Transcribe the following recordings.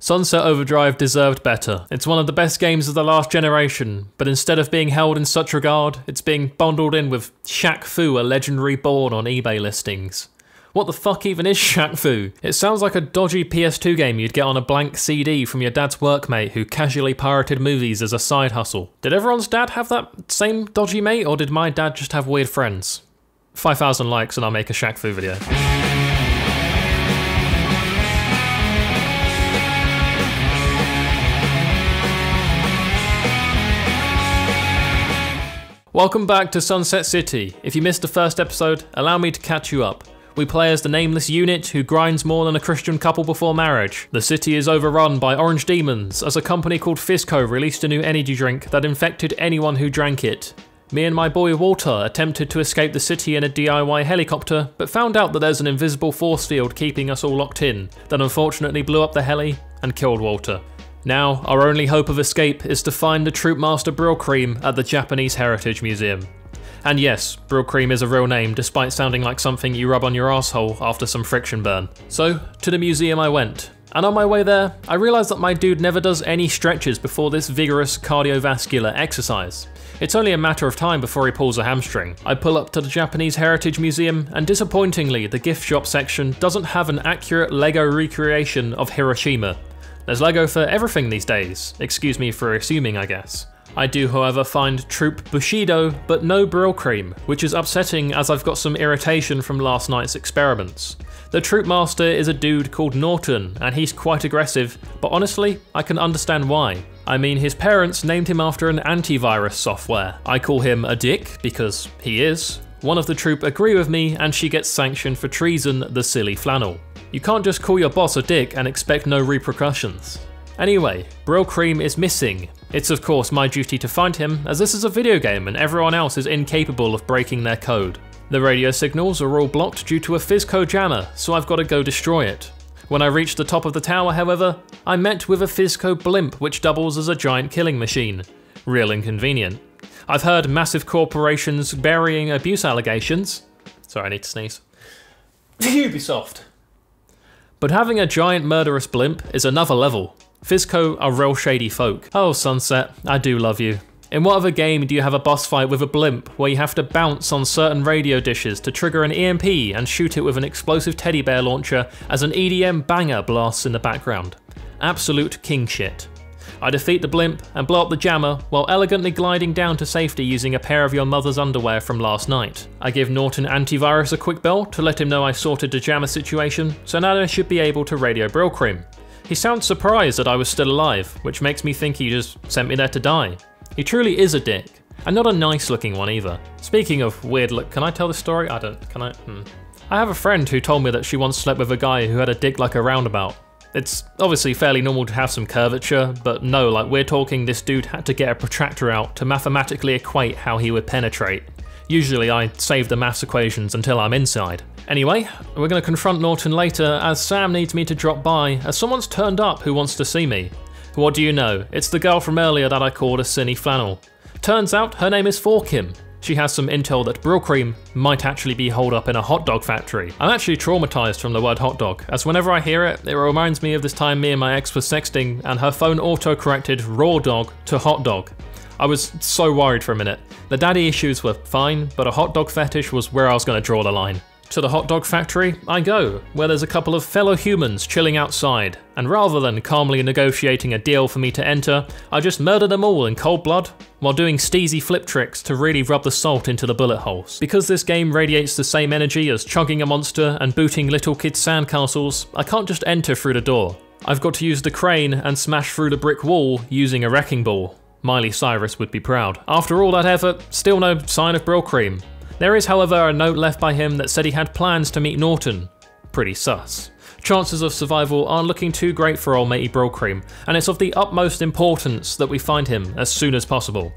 Sunset Overdrive deserved better. It's one of the best games of the last generation, but instead of being held in such regard, it's being bundled in with Shaq Fu, a legendary board on eBay listings. What the fuck even is Shaq Fu? It sounds like a dodgy PS2 game you'd get on a blank CD from your dad's workmate who casually pirated movies as a side hustle. Did everyone's dad have that same dodgy mate, or did my dad just have weird friends? 5,000 likes and I'll make a Shaq Fu video. Welcome back to Sunset City. If you missed the first episode, allow me to catch you up. We play as the nameless unit who grinds more than a Christian couple before marriage. The city is overrun by orange demons as a company called FizzCo released a new energy drink that infected anyone who drank it. Me and my boy Walter attempted to escape the city in a DIY helicopter, but found out that there's an invisible force field keeping us all locked in, that unfortunately blew up the heli and killed Walter. Now, our only hope of escape is to find the Troopmaster Brylcreem at the Japanese Heritage Museum. And yes, Brylcreem is a real name, despite sounding like something you rub on your asshole after some friction burn. So, to the museum I went. And on my way there, I realised that my dude never does any stretches before this vigorous cardiovascular exercise. It's only a matter of time before he pulls a hamstring. I pull up to the Japanese Heritage Museum, and disappointingly, the gift shop section doesn't have an accurate LEGO recreation of Hiroshima, there's LEGO for everything these days, excuse me for assuming I guess. I do however find Troop Bushido, but no Brylcreem, which is upsetting as I've got some irritation from last night's experiments. The Troop Master is a dude called Norton, and he's quite aggressive, but honestly, I can understand why. I mean, his parents named him after an antivirus software. I call him a dick, because he is. One of the troop agree with me, and she gets sanctioned for treason, the silly flannel. You can't just call your boss a dick and expect no repercussions. Anyway, Brylcreem is missing. It's of course my duty to find him, as this is a video game and everyone else is incapable of breaking their code. The radio signals are all blocked due to a FizzCo jammer, so I've got to go destroy it. When I reached the top of the tower, however, I met with a FizzCo blimp which doubles as a giant killing machine. Real inconvenient. I've heard massive corporations burying abuse allegations. Sorry, I need to sneeze. Ubisoft. But having a giant murderous blimp is another level. FizzCo are real shady folk. Oh Sunset, I do love you. In what other game do you have a boss fight with a blimp where you have to bounce on certain radio dishes to trigger an EMP and shoot it with an explosive teddy bear launcher as an EDM banger blasts in the background? Absolute king shit. I defeat the blimp and blow up the jammer while elegantly gliding down to safety using a pair of your mother's underwear from last night. I give Norton Antivirus a quick bell to let him know I sorted the jammer situation, so now I should be able to radio Brylcreem. He sounds surprised that I was still alive, which makes me think he just sent me there to die. He truly is a dick. And not a nice looking one either. Speaking of weird look, can I tell the story? I don't, can I? Hmm. I have a friend who told me that she once slept with a guy who had a dick like a roundabout. It's obviously fairly normal to have some curvature, but no, like we're talking this dude had to get a protractor out to mathematically equate how he would penetrate. Usually I save the maths equations until I'm inside. Anyway, we're going to confront Norton later as Sam needs me to drop by as someone's turned up who wants to see me. What do you know, it's the girl from earlier that I called a Cinny Flannel. Turns out her name is Forkim, she has some intel that Brylcreem might actually be holed up in a hot dog factory. I'm actually traumatized from the word hot dog, as whenever I hear it, it reminds me of this time me and my ex were sexting and her phone auto-corrected raw dog to hot dog. I was so worried for a minute. The daddy issues were fine, but a hot dog fetish was where I was going to draw the line. To the hot dog factory, I go, where there's a couple of fellow humans chilling outside, and rather than calmly negotiating a deal for me to enter, I just murder them all in cold blood, while doing steezy flip tricks to really rub the salt into the bullet holes. Because this game radiates the same energy as chugging a monster and booting little kids' sandcastles, I can't just enter through the door. I've got to use the crane and smash through the brick wall using a wrecking ball. Miley Cyrus would be proud. After all that effort, still no sign of Brylcreem, there is, however, a note left by him that said he had plans to meet Norton. Pretty sus. Chances of survival aren't looking too great for old matey Brylcreem, and it's of the utmost importance that we find him as soon as possible.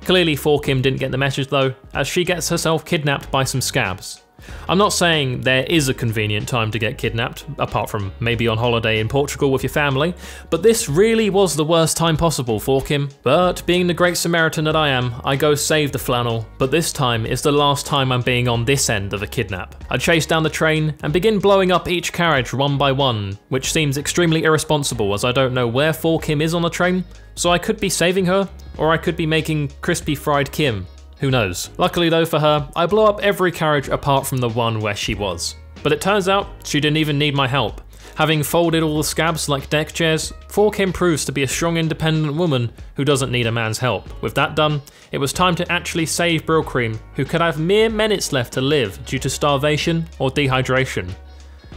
Clearly Forkim didn't get the message though, as she gets herself kidnapped by some scabs. I'm not saying there is a convenient time to get kidnapped, apart from maybe on holiday in Portugal with your family, but this really was the worst time possible for Kim. But being the great Samaritan that I am, I go save the flannel, but this time is the last time I'm being on this end of a kidnap. I chase down the train and begin blowing up each carriage one by one, which seems extremely irresponsible as I don't know where 4 Kim is on the train, so I could be saving her, or I could be making crispy fried Kim. Who knows? Luckily though for her, I blow up every carriage apart from the one where she was. But it turns out she didn't even need my help. Having folded all the scabs like deck chairs, 4 Kim proves to be a strong independent woman who doesn't need a man's help. With that done, it was time to actually save Brylcreem, who could have mere minutes left to live due to starvation or dehydration.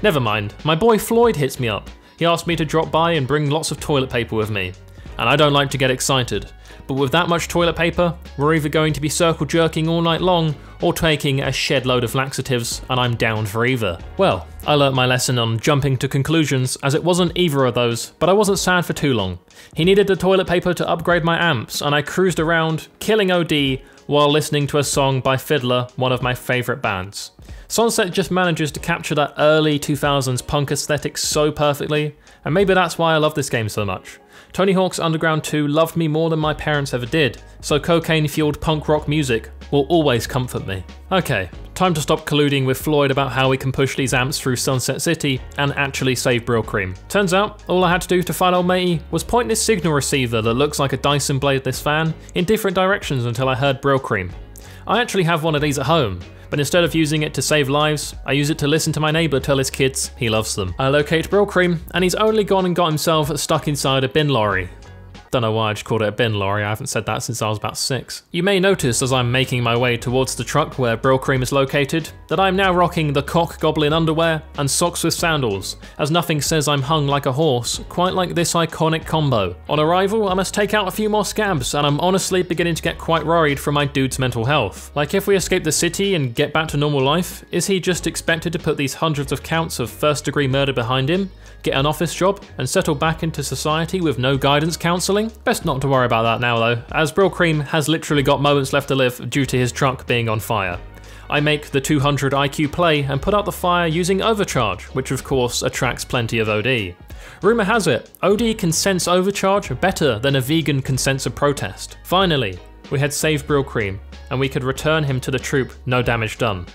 Never mind, my boy Floyd hits me up. He asked me to drop by and bring lots of toilet paper with me. And I don't like to get excited, but with that much toilet paper, we're either going to be circle jerking all night long or taking a shed load of laxatives, and I'm down for either. Well, I learnt my lesson on jumping to conclusions as it wasn't either of those, but I wasn't sad for too long. He needed the toilet paper to upgrade my amps, and I cruised around, killing OD while listening to a song by Fiddler, one of my favourite bands. Sunset just manages to capture that early 2000s punk aesthetic so perfectly, and maybe that's why I love this game so much. Tony Hawk's Underground 2 loved me more than my parents ever did, so cocaine fueled punk rock music will always comfort me. Okay, time to stop colluding with Floyd about how we can push these amps through Sunset City and actually save Brylcreem. Turns out, all I had to do to find old matey was point this signal receiver that looks like a Dyson Bladeless fan in different directions until I heard Brylcreem. I actually have one of these at home, but instead of using it to save lives, I use it to listen to my neighbour tell his kids he loves them. I locate Brylcreem, and he's only gone and got himself stuck inside a bin lorry. Don't know why I just called it a bin lorry, I haven't said that since I was about six. You may notice as I'm making my way towards the truck where Brylcreem is located, that I'm now rocking the cock goblin underwear and socks with sandals, as nothing says I'm hung like a horse, quite like this iconic combo. On arrival, I must take out a few more scabs, and I'm honestly beginning to get quite worried for my dude's mental health. Like if we escape the city and get back to normal life, is he just expected to put these hundreds of counts of first degree murder behind him? Get an office job, and settle back into society with no guidance counselling? Best not to worry about that now though, as Brylcreem has literally got moments left to live due to his truck being on fire. I make the 200 IQ play and put out the fire using Overcharge, which of course attracts plenty of OD. Rumour has it, OD can sense Overcharge better than a vegan can sense a protest. Finally, we had saved Brylcreem, and we could return him to the troop no damage done.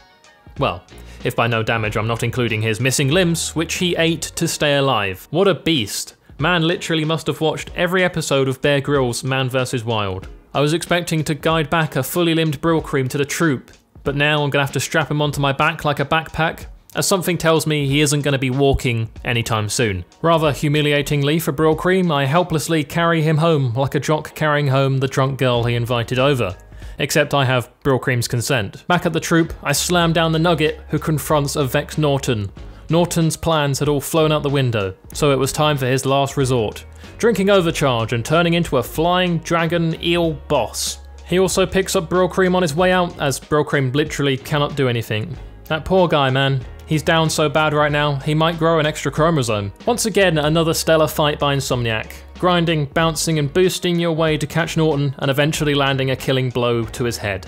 Well, if by no damage I'm not including his missing limbs, which he ate to stay alive. What a beast. Man literally must have watched every episode of Bear Grylls' Man vs. Wild. I was expecting to guide back a fully limbed Brylcreem to the troop, but now I'm gonna have to strap him onto my back like a backpack, as something tells me he isn't going to be walking anytime soon. Rather humiliatingly for Brylcreem, I helplessly carry him home like a jock carrying home the drunk girl he invited over except I have Brylcreem's consent. Back at the troop, I slam down the Nugget, who confronts a Vex Norton. Norton's plans had all flown out the window, so it was time for his last resort, drinking overcharge and turning into a flying dragon eel boss. He also picks up Brylcreem on his way out, as Brylcreem literally cannot do anything. That poor guy, man. He's down so bad right now, he might grow an extra chromosome. Once again, another stellar fight by Insomniac grinding, bouncing, and boosting your way to catch Norton and eventually landing a killing blow to his head.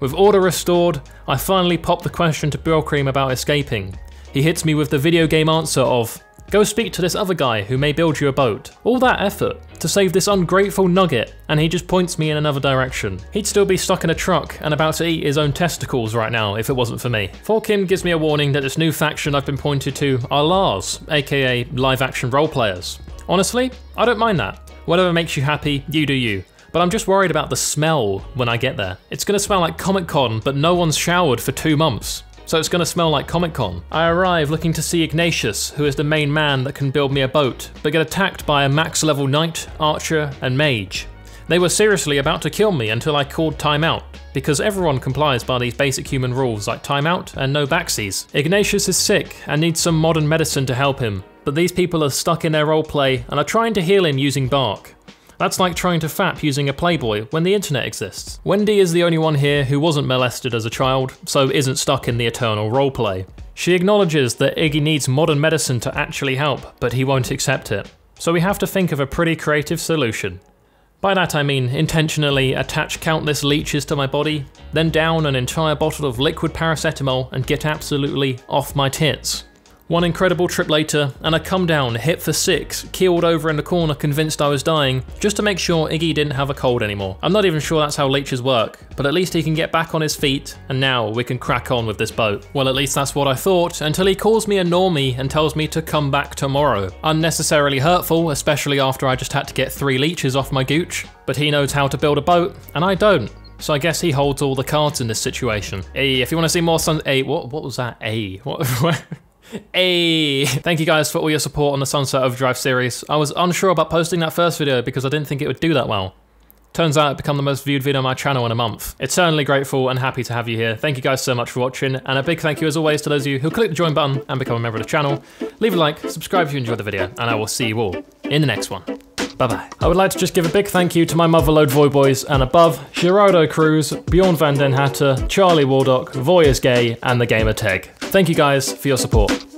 With order restored, I finally pop the question to Brylcreem about escaping. He hits me with the video game answer of, Go speak to this other guy who may build you a boat. All that effort to save this ungrateful nugget, and he just points me in another direction. He'd still be stuck in a truck and about to eat his own testicles right now if it wasn't for me. 4 Kim gives me a warning that this new faction I've been pointed to are Lars, aka live action role players. Honestly, I don't mind that. Whatever makes you happy, you do you. But I'm just worried about the smell when I get there. It's gonna smell like Comic Con, but no one's showered for two months. So it's gonna smell like Comic Con. I arrive looking to see Ignatius, who is the main man that can build me a boat, but get attacked by a max level knight, archer, and mage. They were seriously about to kill me until I called timeout, because everyone complies by these basic human rules like timeout and no backsies. Ignatius is sick and needs some modern medicine to help him, but these people are stuck in their roleplay and are trying to heal him using bark. That's like trying to fap using a Playboy when the internet exists. Wendy is the only one here who wasn't molested as a child, so isn't stuck in the eternal roleplay. She acknowledges that Iggy needs modern medicine to actually help, but he won't accept it. So we have to think of a pretty creative solution. By that I mean intentionally attach countless leeches to my body, then down an entire bottle of liquid paracetamol and get absolutely off my tits. One incredible trip later, and I come down hit for six, keeled over in the corner convinced I was dying, just to make sure Iggy didn't have a cold anymore. I'm not even sure that's how leeches work, but at least he can get back on his feet, and now we can crack on with this boat. Well, at least that's what I thought, until he calls me a normie and tells me to come back tomorrow. Unnecessarily hurtful, especially after I just had to get three leeches off my gooch, but he knows how to build a boat, and I don't. So I guess he holds all the cards in this situation. Hey, if you want to see more Sun- Hey, what, what was that? Hey, what? Hey! Thank you guys for all your support on the Sunset Overdrive series. I was unsure about posting that first video because I didn't think it would do that well. Turns out it become the most viewed video on my channel in a month. Eternally grateful and happy to have you here. Thank you guys so much for watching, and a big thank you as always to those of you who clicked the join button and become a member of the channel. Leave a like, subscribe if you enjoyed the video, and I will see you all in the next one. Bye bye. I would like to just give a big thank you to my Motherload Voiy Bois and above, Gerardo Cruz, Björn van den Hater, Charlie Waldock, Voiy Gay, and the Gamer Teg. Thank you guys for your support.